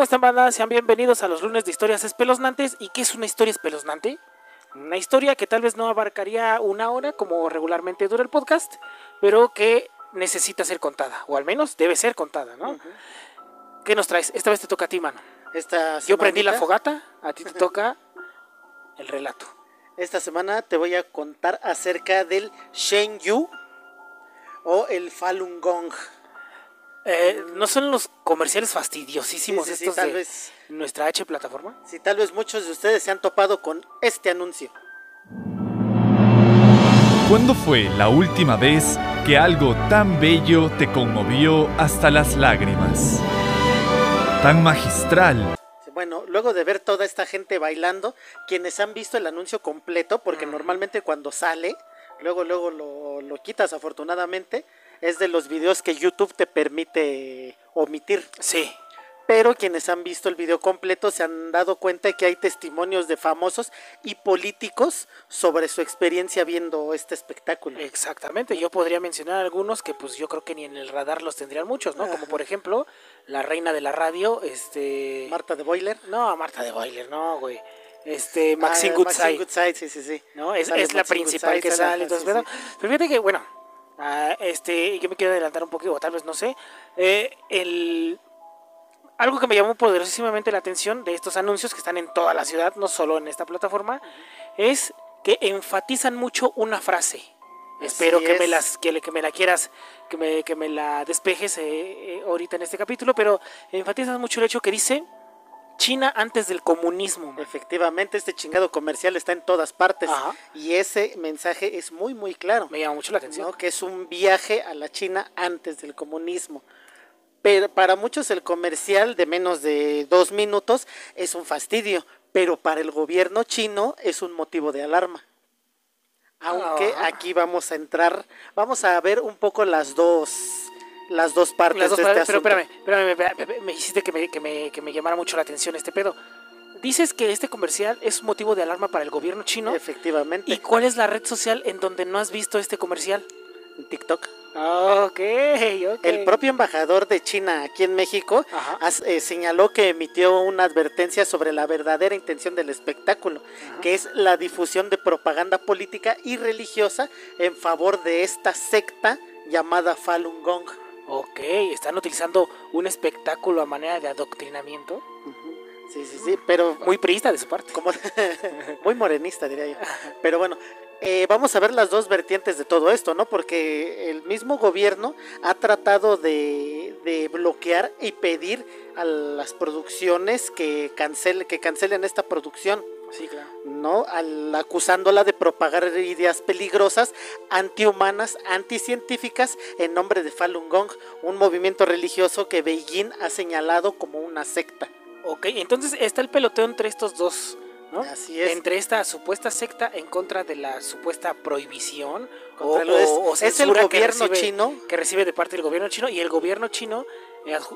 ¿Cómo están, banda? Sean bienvenidos a los lunes de historias espeluznantes. ¿Y qué es una historia espeluznante? Una historia que tal vez no abarcaría una hora como regularmente dura el podcast, pero que necesita ser contada, o al menos debe ser contada, ¿no? ¿Qué nos traes? Esta vez te toca a ti, mano. Esta Yo prendí la fogata, a ti te toca el relato. Esta semana te voy a contar acerca del Shen Yu o el Falun Gong. Eh, ¿No son los comerciales fastidiosísimos Sí, sí, sí, estos tal de vez. nuestra H plataforma? Si tal vez muchos de ustedes se han topado con este anuncio. ¿Cuándo fue la última vez que algo tan bello te conmovió hasta las lágrimas? Tan magistral, Bueno, luego de ver toda esta gente bailando, quienes han visto el anuncio completo, porque Mm. normalmente cuando sale, luego, luego lo, lo quitas afortunadamente, es de los videos que YouTube te permite omitir. Sí. Pero quienes han visto el video completo se han dado cuenta que hay testimonios de famosos y políticos sobre su experiencia viendo este espectáculo. Exactamente, yo podría mencionar algunos que pues yo creo que ni en el radar los tendrían muchos, ¿no? Como por ejemplo, la reina de la radio, este... Marta de Boiler. No, Marta de Boiler, no, güey. Este, Maxine Ah, Goodside, Maxine Goodside, sí, sí, sí. ¿no? Es, la Maxine principal Goodside, que sale, entonces, sí. pero fíjate que, bueno, ah, este, yo me quiero adelantar un poquito, o tal vez no sé, eh, el... Algo que me llamó poderosísimamente la atención de estos anuncios que están en toda la ciudad, no solo en esta plataforma, es que enfatizan mucho una frase. Así Espero que me, las, que, que me la quieras, que me, que me la despejes eh, eh, ahorita en este capítulo, pero enfatizan mucho el hecho que dice China antes del comunismo. man. Efectivamente, este chingado comercial está en todas partes Ajá. y ese mensaje es muy, muy claro. Me llama mucho la atención. ¿no? que es un viaje a la China antes del comunismo. Pero para muchos el comercial de menos de dos minutos es un fastidio, pero para el gobierno chino es un motivo de alarma. Aunque Ajá. aquí vamos a entrar, vamos a ver un poco las dos, las dos partes Las dos de este palabras, pero asunto. espérame, espérame, me hiciste que me, que, me, que me llamara mucho la atención este pedo. Dices que este comercial es motivo de alarma para el gobierno chino. Efectivamente, ¿Y cuál es la red social en donde no has visto este comercial? TikTok. Ok, ok. El propio embajador de China aquí en México as- eh, señaló que emitió una advertencia sobre la verdadera intención del espectáculo, que es la difusión de propaganda política y religiosa en favor de esta secta llamada Falun Gong. Ok, están utilizando un espectáculo a manera de adoctrinamiento. Sí, sí, sí, pero Muy priista de su parte. como muy morenista diría yo. Pero bueno, eh, vamos a ver las dos vertientes de todo esto, ¿no? Porque el mismo gobierno ha tratado de, de bloquear y pedir a las producciones que cancelen, que cancelen esta producción. Sí, claro. ¿no? Al, acusándola de propagar ideas peligrosas, antihumanas, anticientíficas en nombre de Falun Gong, un movimiento religioso que Beijing ha señalado como una secta. Ok, entonces está el peloteo entre estos dos, ¿no? Así es. Entre esta supuesta secta en contra de la supuesta prohibición o, o- o es el censura que gobierno recibe- chino. que recibe de parte del gobierno chino y el gobierno chino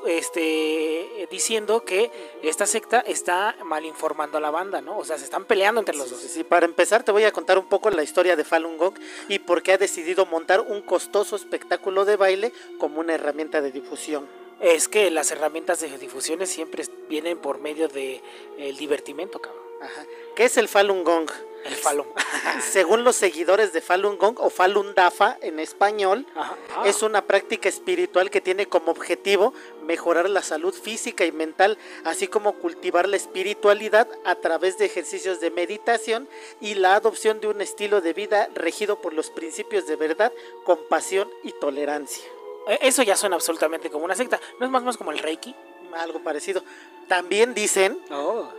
este eh, diciendo que esta secta está mal informando a la banda, ¿no? O sea, se están peleando entre los Sí, dos. sí, sí. Para empezar te voy a contar un poco la historia de Falun Gong y por qué ha decidido montar un costoso espectáculo de baile como una herramienta de difusión. Es que las herramientas de difusiones siempre vienen por medio de el divertimento, cabrón. Ajá. ¿Qué es el Falun Gong? El falón. Según los seguidores de Falun Gong o Falun Dafa en español, Ajá. Es una práctica espiritual que tiene como objetivo mejorar la salud física y mental, así como cultivar la espiritualidad a través de ejercicios de meditación y la adopción de un estilo de vida regido por los principios de verdad, compasión y tolerancia. Eh, Eso ya suena absolutamente como una secta. ¿No es más menos como el Reiki? Algo parecido. También dicen Oh.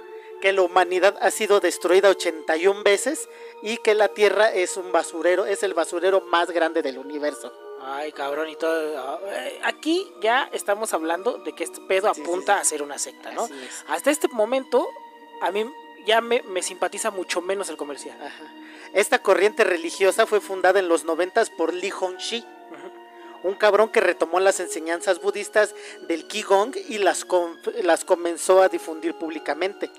Que la humanidad ha sido destruida 81 veces y que la Tierra es un basurero, es el basurero más grande del universo. Ay, cabrón, y todo. eh, Aquí ya estamos hablando de que este pedo Sí, apunta sí. a ser una secta, ¿no? Hasta este momento, a mí ya me, me simpatiza mucho menos el comercial. Ajá. Esta corriente religiosa fue fundada en los 90 por Li Hongxi, un cabrón que retomó las enseñanzas budistas del Qigong y las, com- las comenzó a difundir públicamente.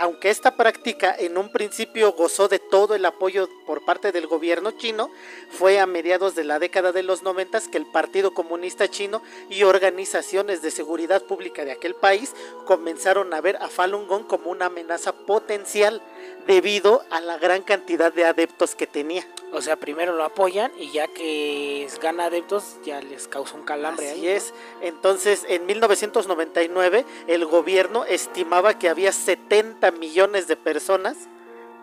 Aunque esta práctica en un principio gozó de todo el apoyo por parte del gobierno chino, fue a mediados de la década de los 90 que el Partido Comunista Chino y organizaciones de seguridad pública de aquel país comenzaron a ver a Falun Gong como una amenaza potencial debido a la gran cantidad de adeptos que tenía. O sea, primero lo apoyan y ya que gana adeptos ya les causa un calambre Así ahí. ¿no? es. Entonces, en 1999, el gobierno estimaba que había 70 millones de personas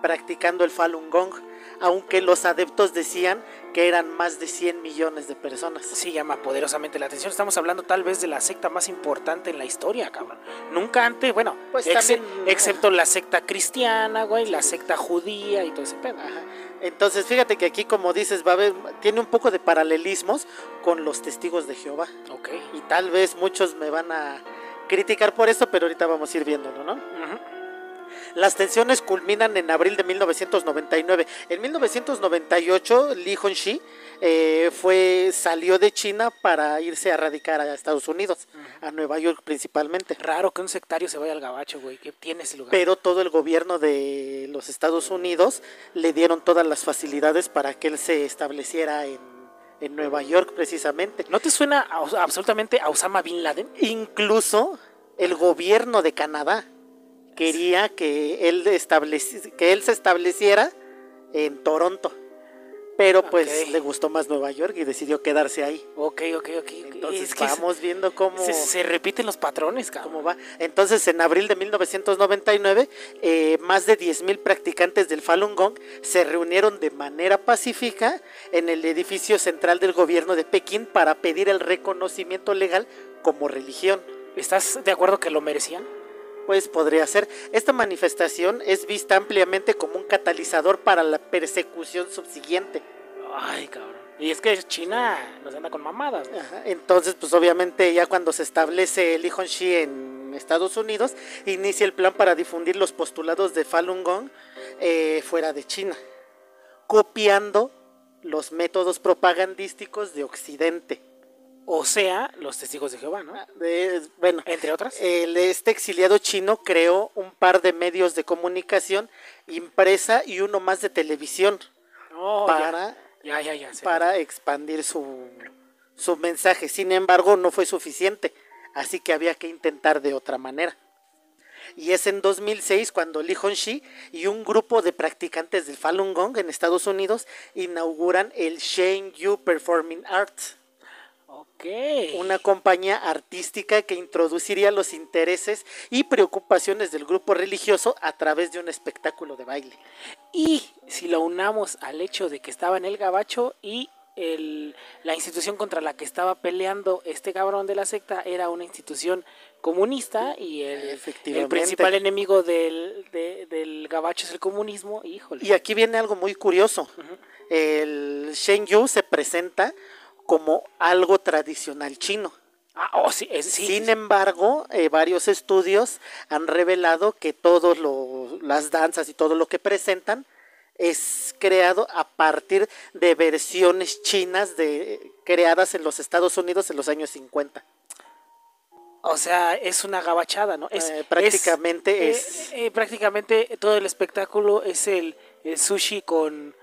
practicando el Falun Gong, aunque los adeptos decían que eran más de 100 millones de personas. Sí llama poderosamente la atención. Estamos hablando tal vez de la secta más importante en la historia, cabrón. Nunca antes, bueno, Pues ex- también- excepto la secta cristiana, güey, la secta judía y todo ese pedo. Ajá. Entonces, fíjate que aquí, como dices, va a haber, tiene un poco de paralelismos con los testigos de Jehová. Ok. Y tal vez muchos me van a criticar por eso, pero ahorita vamos a ir viéndolo, ¿no? Ujú. Las tensiones culminan en abril de 1999. En 1998, Li Hongxi eh, fue, salió de China para irse a radicar a Estados Unidos, a Nueva York principalmente. Raro que un sectario se vaya al gabacho, güey, que tiene ese lugar. Pero todo el gobierno de los Estados Unidos le dieron todas las facilidades para que él se estableciera en, en Nueva York precisamente. ¿No te suena a- absolutamente a Osama Bin Laden? Incluso el gobierno de Canadá quería que él, que él se estableciera en Toronto. Pero pues le gustó más Nueva York y decidió quedarse ahí. Ok, ok, ok. Entonces Es que vamos viendo cómo, se, se repiten los patrones, cabrón. cómo va. Entonces en abril de 1999, eh, más de 10.000 practicantes del Falun Gong se reunieron de manera pacífica en el edificio central del gobierno de Pekín para pedir el reconocimiento legal como religión. ¿Estás de acuerdo que lo merecían? Pues podría ser. Esta manifestación es vista ampliamente como un catalizador para la persecución subsiguiente. Ay, cabrón. Y es que China nos anda con mamadas. ¿no? Ajá, Entonces, pues obviamente ya cuando se establece el Li Hongxi en Estados Unidos, inicia el plan para difundir los postulados de Falun Gong eh, fuera de China, copiando los métodos propagandísticos de Occidente. O sea, los testigos de Jehová, ¿no? De- bueno, Entre otras. el, este exiliado chino creó un par de medios de comunicación impresa y uno más de televisión Oh, para, Ya, ya, ya. sé. para expandir su, su mensaje. Sin embargo, no fue suficiente, así que había que intentar de otra manera. Y es en 2006 cuando Li Hongxi y un grupo de practicantes del Falun Gong en Estados Unidos inauguran el Shane Yu Performing Arts Una compañía artística que introduciría los intereses y preocupaciones del grupo religioso a través de un espectáculo de baile. Y si lo unamos al hecho de que estaba en el gabacho y el- la institución contra la que estaba peleando este cabrón de la secta era una institución comunista y el, el principal enemigo del, de- del gabacho es el comunismo, híjole. Y aquí viene algo muy curioso. El Shen Yu se presenta como algo tradicional chino. Ah, oh, sí, es- sí, Sin embargo, eh, varios estudios han revelado que todas las danzas y todo lo que presentan es creado a partir de versiones chinas de, creadas en los Estados Unidos en los años 50. O sea, es una gabachada, ¿no? Es, Eh, prácticamente eh, es- eh, prácticamente todo el espectáculo es el, el sushi con,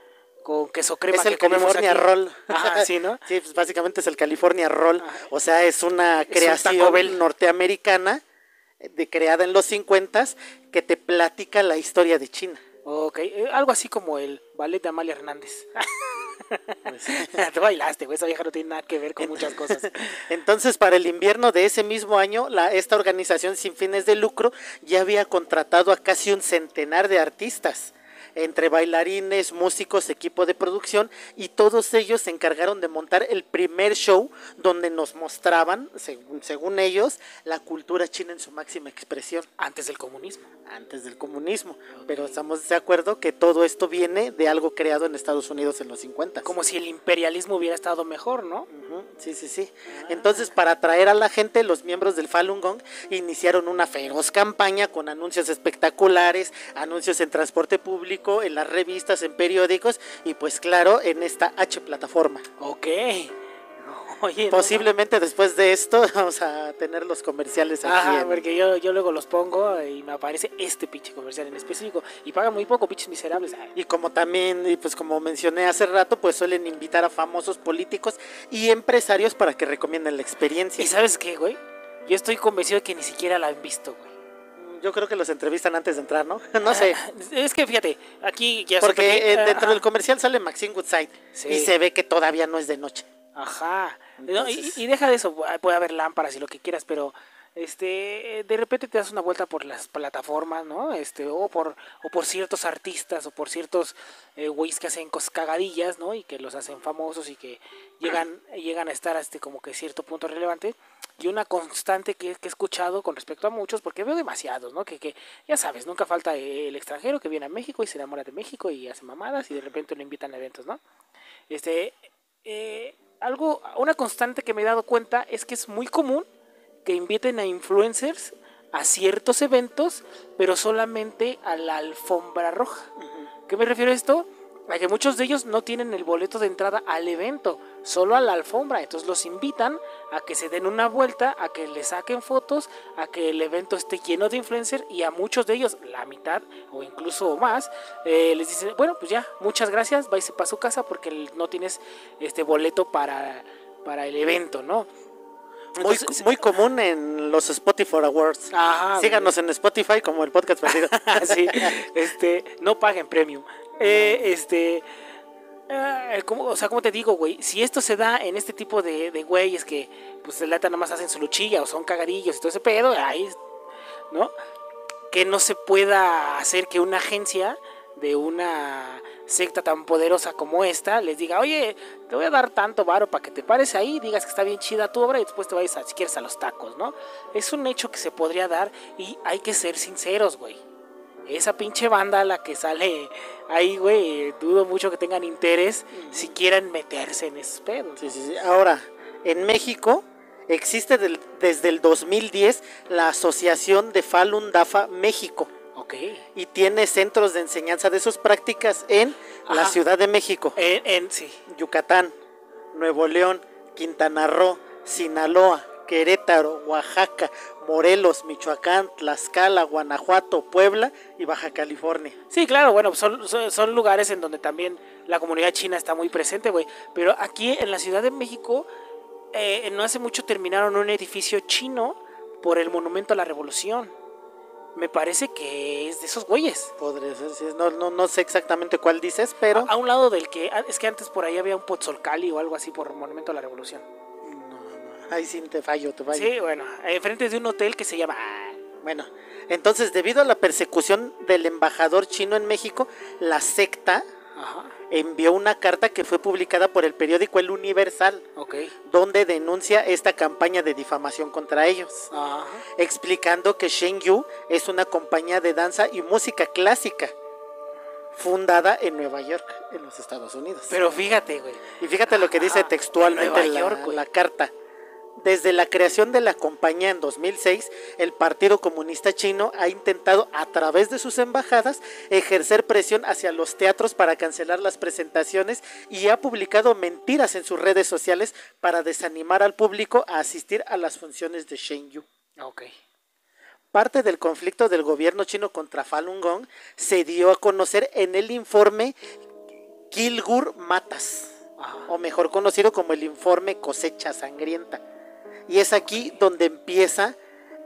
con queso crema es el que California. Roll. Ajá, sí, ¿no? Sí, pues básicamente es el California Roll. Ajá. O sea, es una un creación Bell. norteamericana eh, de, creada en los 50 que te platica la historia de China. Ok, eh, algo así como el ballet de Amalia Hernández. Pues, Te bailaste, güey. Esa vieja no tiene nada que ver con muchas cosas. Entonces, para el invierno de ese mismo año, la, esta organización sin fines de lucro ya había contratado a casi un centenar de artistas, entre bailarines, músicos, equipo de producción, y todos ellos se encargaron de montar el primer show donde nos mostraban, según, según ellos, la cultura china en su máxima expresión Antes del comunismo. antes del comunismo. Pero estamos de acuerdo que todo esto viene de algo creado en Estados Unidos en los 50. Como si el imperialismo hubiera estado mejor, ¿no? Sí, sí, sí. Entonces, para atraer a la gente, los miembros del Falun Gong iniciaron una feroz campaña con anuncios espectaculares, anuncios en transporte público, en las revistas, en periódicos y pues claro, en esta H plataforma. Ok. Oye, no Posiblemente después de esto vamos a tener los comerciales aquí. Ajá, en- porque yo, yo luego los pongo y me aparece este pinche comercial en específico. Y paga muy poco, pinches miserables. Ay, Y como también, y pues como mencioné hace rato, pues suelen invitar a famosos políticos y empresarios para que recomienden la experiencia. ¿Y sabes qué, güey? Yo estoy convencido de que ni siquiera la han visto, güey. Yo creo que los entrevistan antes de entrar, ¿no? no sé. Es que fíjate, aquí ya Porque que- eh, dentro ajá. del comercial sale Maxine Woodside Sí. y se ve que todavía no es de noche. Ajá. No, y- deja de eso, puede haber lámparas y lo que quieras, pero este de repente te das una vuelta por las plataformas, ¿no? Este o por o por ciertos artistas o por ciertos eh, güeyes que hacen cagadillas, ¿no? Y que los hacen famosos y que llegan llegan a estar este como que cierto punto relevante. Y una constante que, que he escuchado con respecto a muchos, porque veo demasiados, ¿no? Que, que ya sabes, nunca falta el extranjero que viene a México y se enamora de México y hace mamadas y de repente lo invitan a eventos, ¿no? Este, eh, algo, una constante que me he dado cuenta es que es muy común que inviten a influencers a ciertos eventos, pero solamente a la alfombra roja. ¿Qué me refiero a esto? A que muchos de ellos no tienen el boleto de entrada al evento, solo a la alfombra. Entonces los invitan a que se den una vuelta, a que le saquen fotos, a que el evento esté lleno de influencers y a muchos de ellos, la mitad o incluso más, eh, les dicen, bueno, pues ya, muchas gracias, váyase para su casa porque no tienes este boleto para, para el evento, ¿no? Muy, Entonces- muy común en los Spotify Awards. Ajá, Síganos en Spotify como el podcast perdido. sí, este, no paguen premium. Eh, este, eh, ¿cómo- o sea, ¿cómo te digo, güey? Si esto se da en este tipo de, de güeyes que, pues, la neta nada más hacen su luchilla o son cagadillos y todo ese pedo, ahí, ¿no? Que no se pueda hacer que una agencia de una secta tan poderosa como esta les diga, oye, te voy a dar tanto varo para que te pares ahí, digas que está bien chida tu obra y después te vayas a, si quieres a los tacos, ¿no? Es un hecho que se podría dar y hay que ser sinceros, güey. Esa pinche banda la que sale ahí, güey, dudo mucho que tengan interés si quieren meterse en esos pedos. Sí, sí, sí. Ahora, en México existe del- desde el 2010 la Asociación de Falun Dafa México Ok. y tiene centros de enseñanza de sus prácticas en la. Ciudad de México, En, en- sí. Yucatán, Nuevo León, Quintana Roo, Sinaloa, Querétaro, Oaxaca, Morelos, Michoacán, Tlaxcala, Guanajuato, Puebla y Baja California. Sí, claro, bueno, son, son, son lugares en donde también la comunidad china está muy presente, güey. Pero aquí en la Ciudad de México, eh, no hace mucho terminaron un edificio chino por el Monumento a la Revolución. Me parece que es de esos güeyes. Podría ser, no, no, no sé exactamente cuál dices, pero A, a un lado del que... Es que antes por ahí había un Pozzolcali o algo así por Monumento a la Revolución. ahí sí te fallo, te fallo. Sí, bueno, enfrente de un hotel que se llama... ah, Bueno, entonces debido a la persecución del embajador chino en México, la secta Ajá, envió una carta que fue publicada por el periódico El Universal, donde denuncia esta campaña de difamación contra ellos, Ajá. explicando que Shengyu es una compañía de danza y música clásica fundada en Nueva York, en los Estados Unidos. Pero fíjate, güey. Y fíjate lo que dice Ajá, textualmente la carta. Desde la creación de la compañía en 2006, el Partido Comunista Chino ha intentado a través de sus embajadas ejercer presión hacia los teatros para cancelar las presentaciones y ha publicado mentiras en sus redes sociales para desanimar al público a asistir a las funciones de Shengyu. Ok. Parte del conflicto del gobierno chino contra Falun Gong se dio a conocer en el informe Kilgur Matas Ajá. o mejor conocido como el informe cosecha sangrienta. Y es aquí donde empieza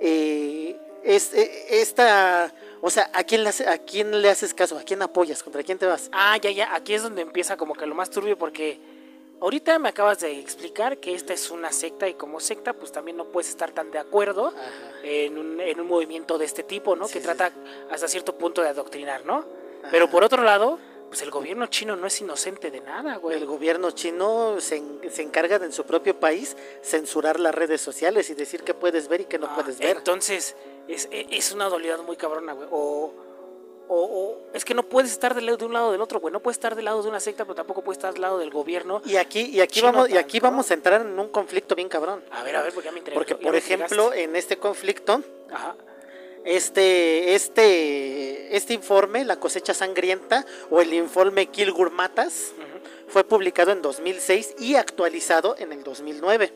eh, es- eh, esta, o sea, ¿a quién, le hace- ¿a quién le haces caso? ¿A quién apoyas? ¿Contra quién te vas? Ah, ya, ya, aquí es donde empieza como que lo más turbio porque ahorita me acabas de explicar que esta es una secta y como secta pues también no puedes estar tan de acuerdo en un, en un movimiento de este tipo, ¿no? Sí, que sí. trata hasta cierto punto de adoctrinar, ¿no? Pero por otro lado, pues el gobierno chino no es inocente de nada, güey. El gobierno chino se, en- se encarga de en su propio país censurar las redes sociales y decir qué puedes ver y qué no Ah, puedes ver. Entonces, es, e- es una dualidad muy cabrona, güey. O, o, o- es que no puedes estar de, de un lado o del otro, güey. No puedes estar del lado de una secta, pero tampoco puedes estar del lado del gobierno. Y aquí, y aquí vamos, y aquí vamos a entrar en un conflicto bien cabrón. A ver, a ver, porque ya me intrigó, Porque, por ejemplo, en este conflicto, Ajá. Este, este, este informe, la cosecha sangrienta, o el informe Kilgur Matas, fue publicado en 2006 y actualizado en el 2009,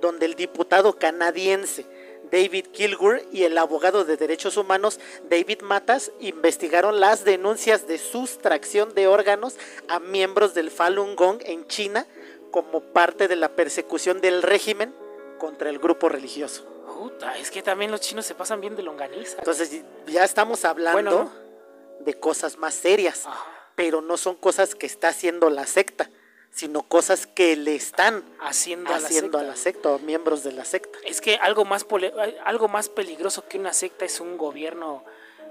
donde el diputado canadiense David Kilgour y el abogado de derechos humanos David Matas investigaron las denuncias de sustracción de órganos a miembros del Falun Gong en China como parte de la persecución del régimen contra el grupo religioso. Puta, es que también los chinos se pasan bien de longaniza. Entonces ya estamos hablando Bueno, ¿no? de cosas más serias, Ajá. pero no son cosas que está haciendo la secta, sino cosas que le están Haciendo, a la haciendo a secta. la secta o miembros de la secta. Es que algo más algo más peligroso que una secta es un gobierno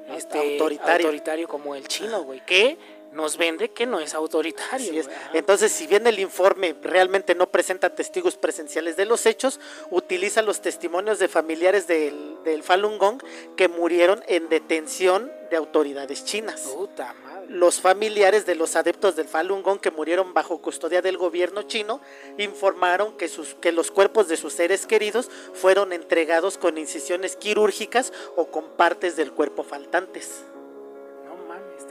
este, Autoritario. autoritario como el chino, güey, que nos vende que no es autoritario. Es. Entonces, si bien el informe realmente no presenta testigos presenciales de los hechos, utiliza los testimonios de familiares del, del Falun Gong que murieron en detención de autoridades chinas. Puta madre. Los familiares de los adeptos del Falun Gong que murieron bajo custodia del gobierno chino informaron que, sus, que los cuerpos de sus seres queridos fueron entregados con incisiones quirúrgicas o con partes del cuerpo faltantes.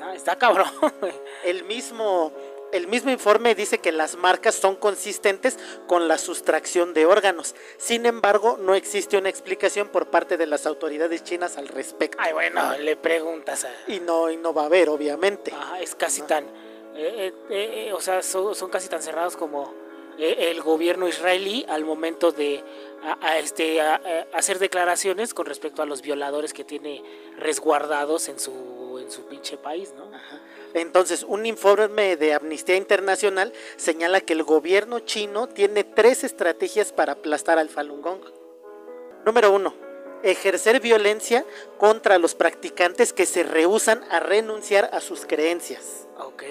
Mames, está, está cabrón. El mismo, el mismo informe dice que las marcas son consistentes con la sustracción de órganos. Sin embargo, no existe una explicación por parte de las autoridades chinas al respecto. Ay, bueno, le preguntas a... Y no, y no va a haber, obviamente. Ajá, es casi tan... eh, eh, eh, o sea, son, son casi tan cerrados como el gobierno israelí al momento de a- a este, a hacer declaraciones con respecto a los violadores que tiene resguardados en su, en su pinche país, ¿no? Entonces, un informe de Amnistía Internacional señala que el gobierno chino tiene tres estrategias para aplastar al Falun Gong. Número uno, ejercer violencia contra los practicantes que se rehusan a renunciar a sus creencias. Ok.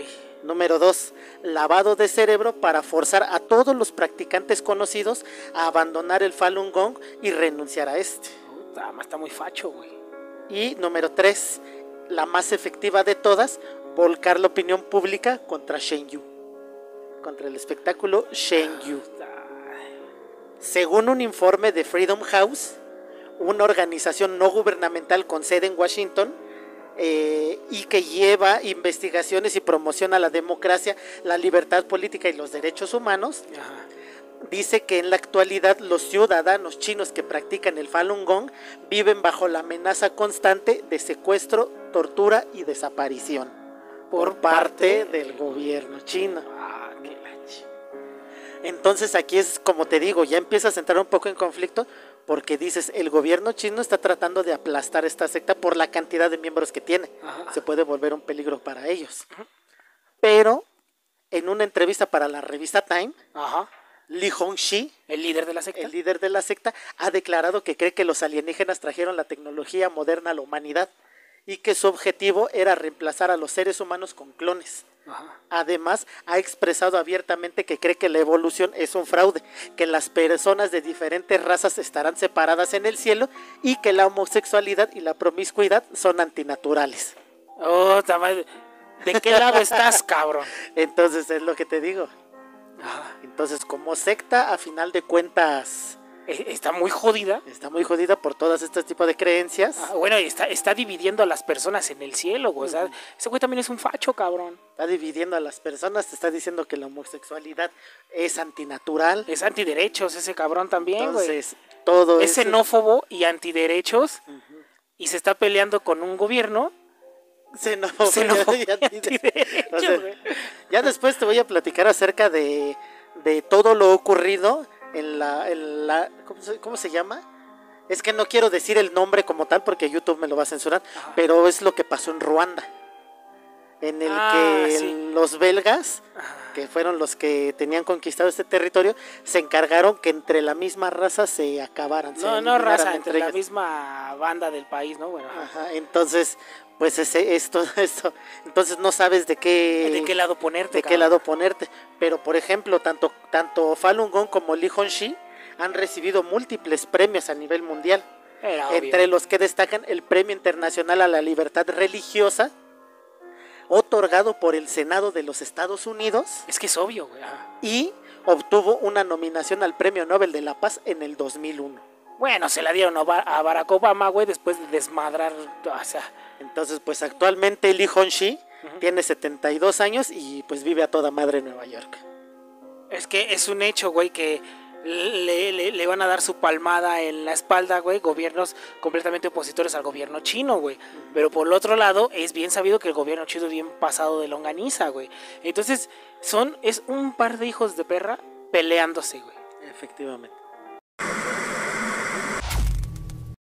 Número 2. Lavado de cerebro para forzar a todos los practicantes conocidos a abandonar el Falun Gong y renunciar a este. Puta, está muy facho, güey. Y número 3. La más efectiva de todas, volcar la opinión pública contra Shen Yu. Contra el espectáculo Shen Yu. Según un informe de Freedom House, una organización no gubernamental con sede en Washington, eh, y que lleva investigaciones y promociona la democracia, la libertad política y los derechos humanos. Dice que en la actualidad los ciudadanos chinos que practican el Falun Gong viven bajo la amenaza constante de secuestro, tortura y desaparición por parte del gobierno chino. Ah, Entonces aquí es como te digo, ya empiezas a entrar un poco en conflicto porque dices, el gobierno chino está tratando de aplastar esta secta por la cantidad de miembros que tiene. Ajá. Se puede volver un peligro para ellos. Pero en una entrevista para la revista Time, Ajá. Li Hongxi, El líder de la secta. el líder de la secta, ha declarado que cree que los alienígenas trajeron la tecnología moderna a la humanidad y que su objetivo era reemplazar a los seres humanos con clones. Ajá. Además, ha expresado abiertamente que cree que la evolución es un fraude, que las personas de diferentes razas estarán separadas en el cielo y que la homosexualidad y la promiscuidad son antinaturales. Oh. ¿De qué lado estás, cabrón? Entonces es lo que te digo. Ajá. Entonces, como secta, a final de cuentas, Eh, Está muy jodida. está muy jodida por todas este tipo de creencias. Ah, bueno, y está, está dividiendo a las personas en el cielo, güey. O sea, ese güey también es un facho, cabrón. Está dividiendo a las personas, te está diciendo que la homosexualidad es antinatural. Es antiderechos ese cabrón también, güey. Entonces, todo Es ese- xenófobo y antiderechos. Y se está peleando con un gobierno. Xenofobia Xenofobia y antide- antiderechos, o sea, güey. ya después te voy a platicar acerca de, de todo lo ocurrido en la, en la ¿cómo, se, cómo se llama? Es que no quiero decir el nombre como tal porque YouTube me lo va a censurar, Ajá. pero es lo que pasó en Ruanda, en el Ah, que sí. los belgas, Ajá. que fueron los que tenían conquistado este territorio, se encargaron que entre la misma raza se acabaran. se No, no raza, entre la ellos. misma banda del país, ¿no? Bueno. Ajá, entonces, pues ese, esto, esto, entonces no sabes de qué, ¿de qué lado ponerte? de qué lado ponerte. Pero por ejemplo, tanto, tanto Falun Gong como Li Hongxi han recibido múltiples premios a nivel mundial, Era obvio. entre los que destacan el Premio Internacional a la Libertad Religiosa, otorgado por el Senado de los Estados Unidos, Es que es obvio, güey. ajá. y obtuvo una nominación al Premio Nobel de la Paz en el 2001. Bueno, se la dieron a Ba- a Barack Obama, güey, después de desmadrar. O sea, Entonces, pues actualmente Li Hongxi Ujú. Tiene 72 años y pues vive a toda madre en Nueva York. Es que es un hecho, güey, que le, le- le van a dar su palmada en la espalda, güey, gobiernos completamente opositores al gobierno chino, güey. Pero por el otro lado, es bien sabido que el gobierno chino es bien pasado de longaniza, güey. Entonces, son, es un par de hijos de perra peleándose, güey. Efectivamente.